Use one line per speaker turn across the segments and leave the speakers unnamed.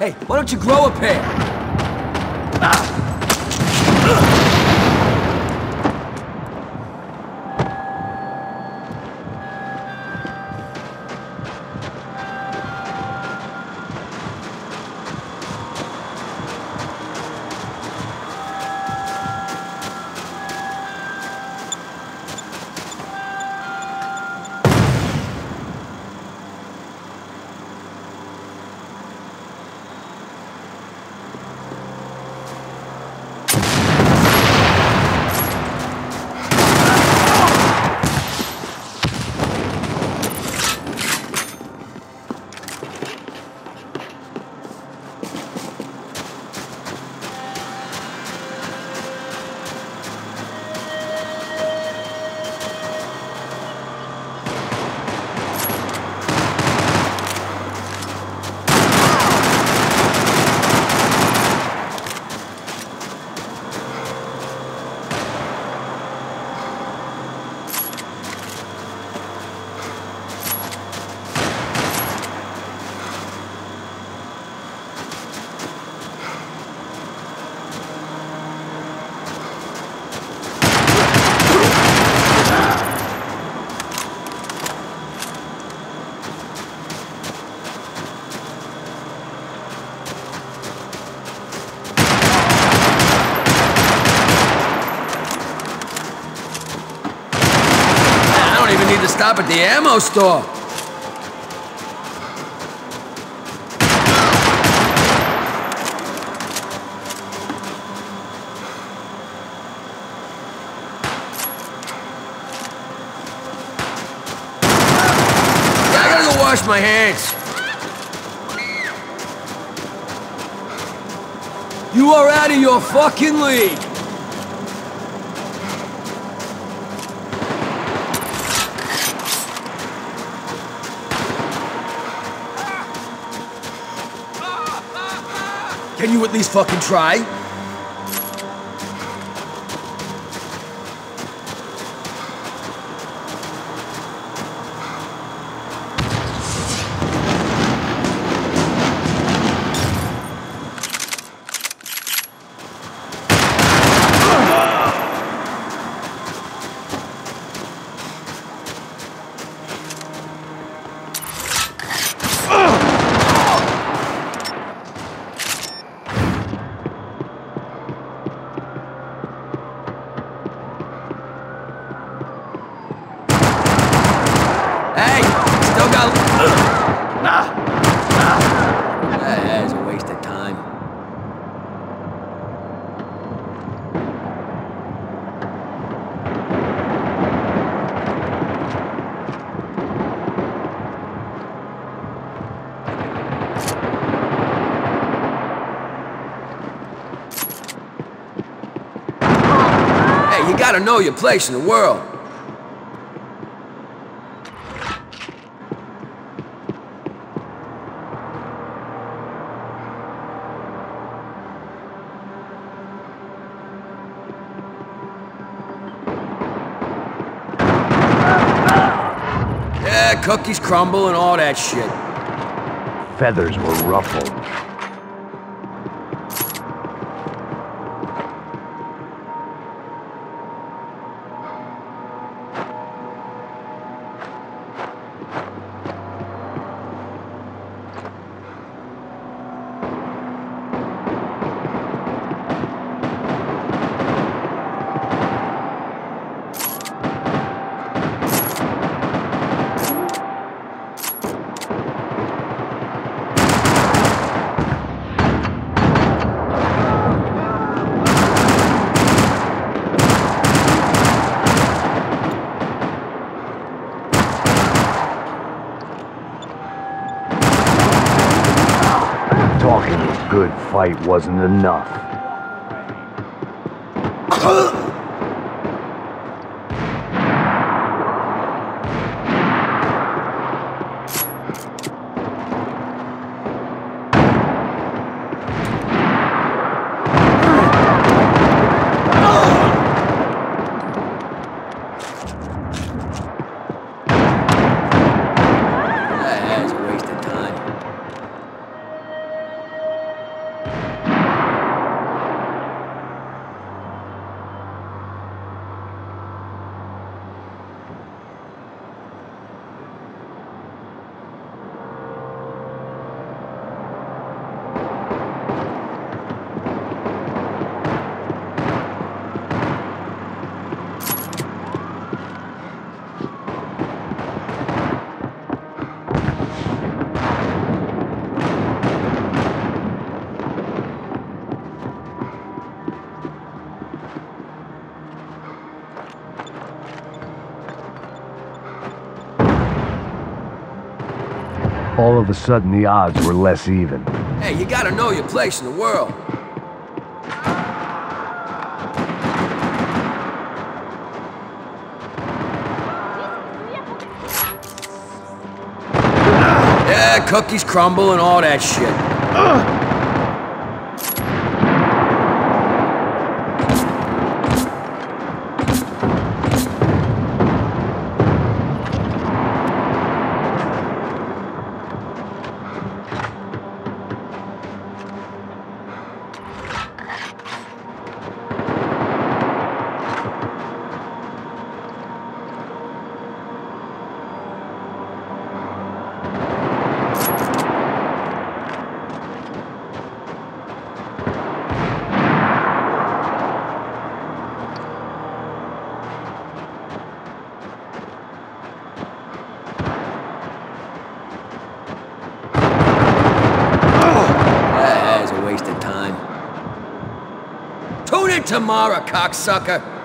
Hey, why don't you grow a pair? I don't even need to stop at the ammo store. I gotta go wash my hands. You are out of your fucking league. You at least fucking try? Gotta know your place in the world. Yeah, cookies crumble and all that shit.
Feathers were ruffled. Fight wasn't enough. All of a sudden, the odds were less even.
Hey, you gotta know your place in the world. Yeah, cookies crumble and all that shit. That Tomorrow, cocksucker.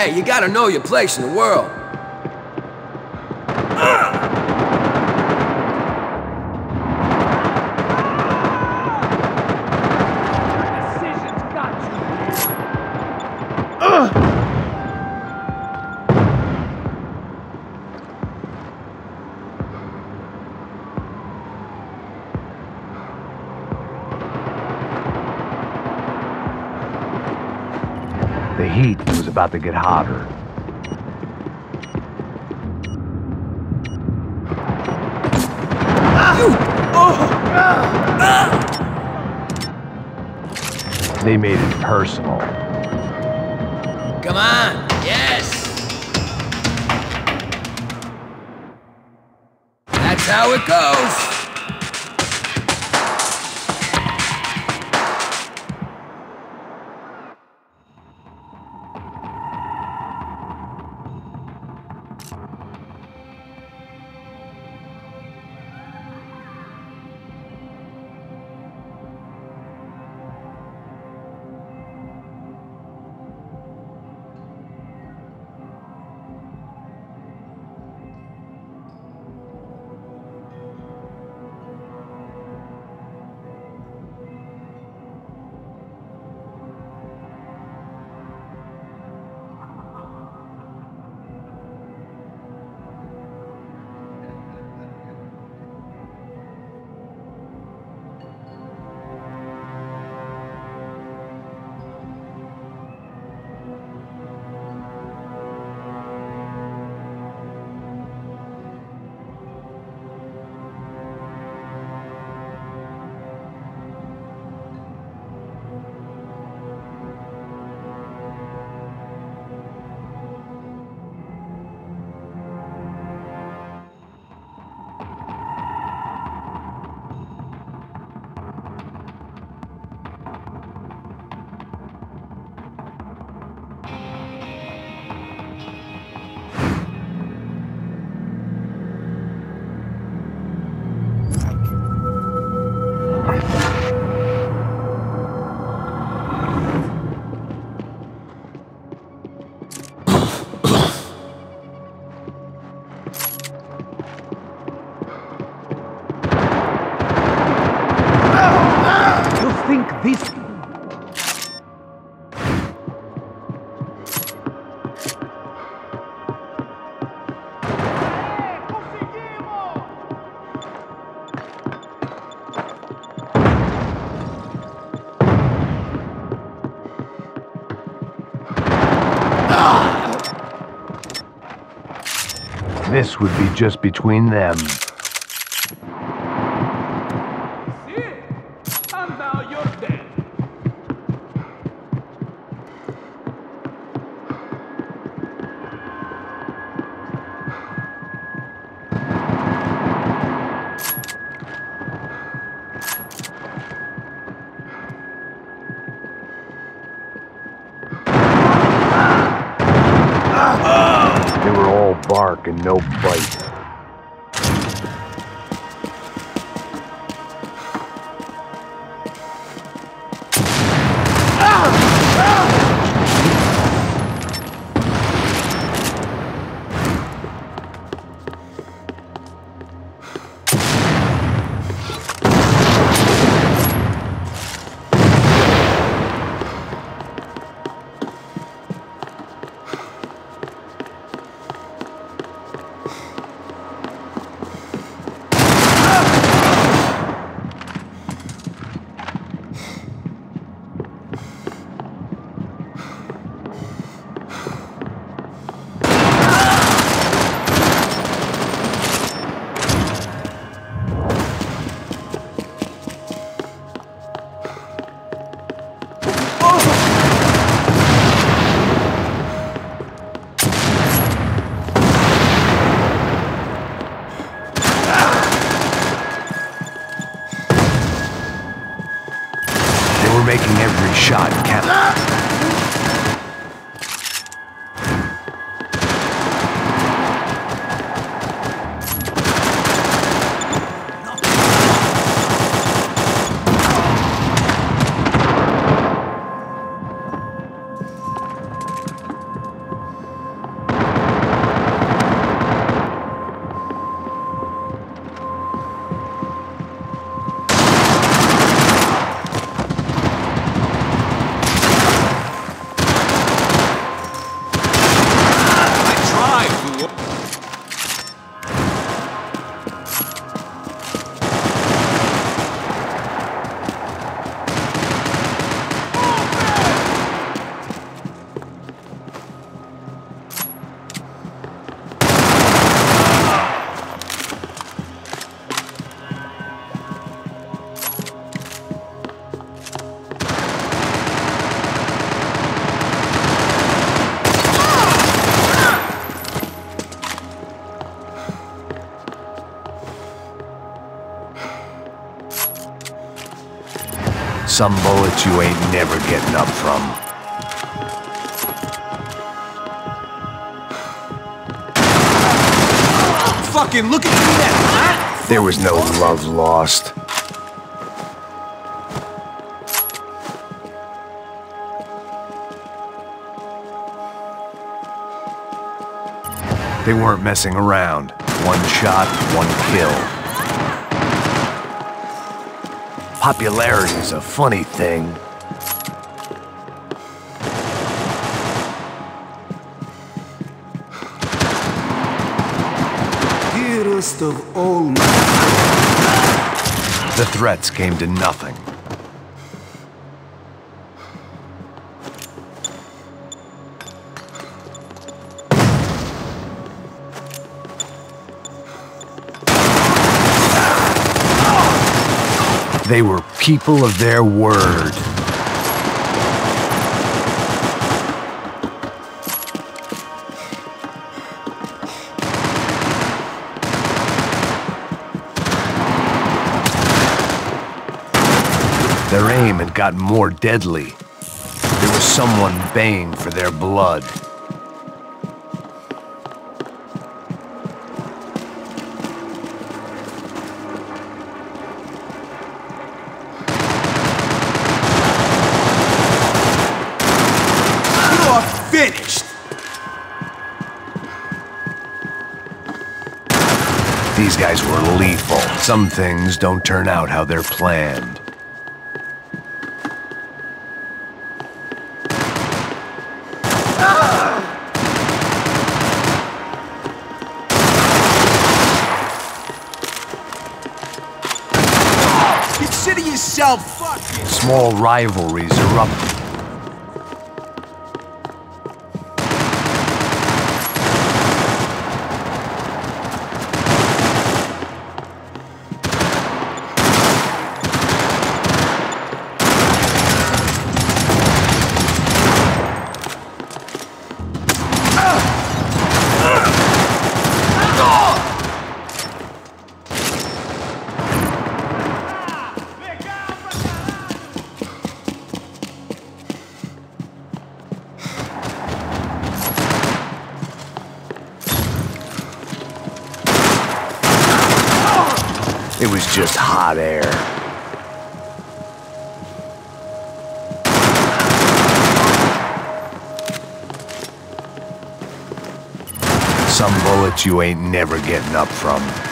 Hey, you gotta know your place in the world.
About to get hotter. They made it personal.
Come on, yes. That's how it goes.
This would be just between them. Bark and no bite. Some bullets you ain't never getting up from.
Fucking look at me now?
There was no love lost. They weren't messing around. One shot, one kill. Popularity's a funny thing.
Dearest of all
The threats came to nothing. They were people of their word. Their aim had gotten more deadly. There was someone baying for their blood. Some things don't turn out how they're planned. Small rivalries erupt. It was just hot air. Some bullets you ain't never getting up from.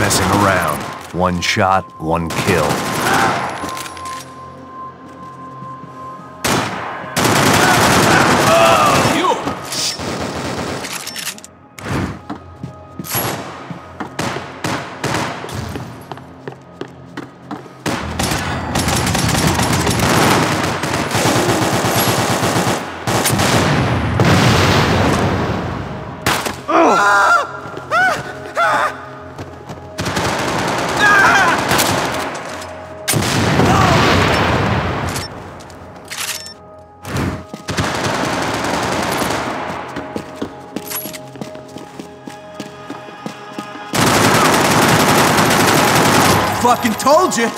Messing around. One shot, one kill.
Told you.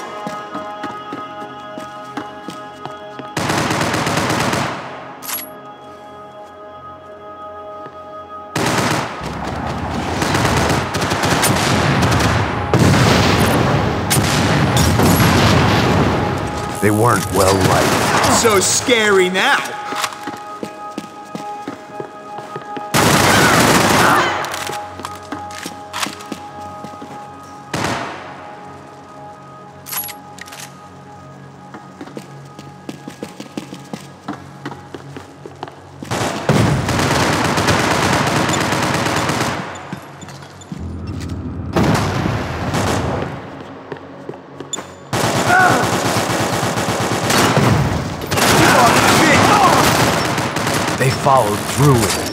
They weren't well liked.
So scary now.
Followed through with it.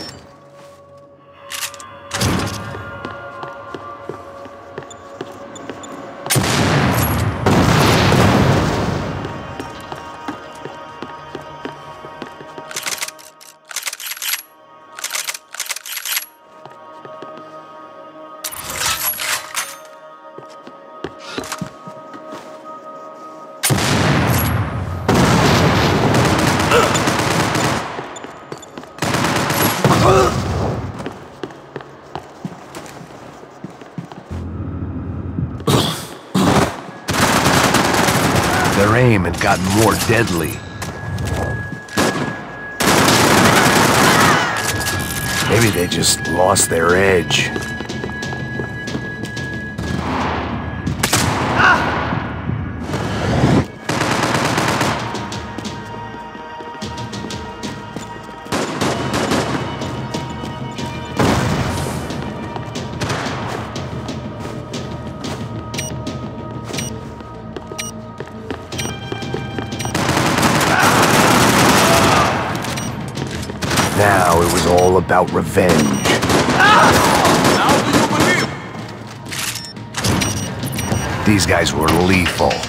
Gotten more deadly. Maybe they just lost their edge. Revenge.
Believe?
These guys were lethal.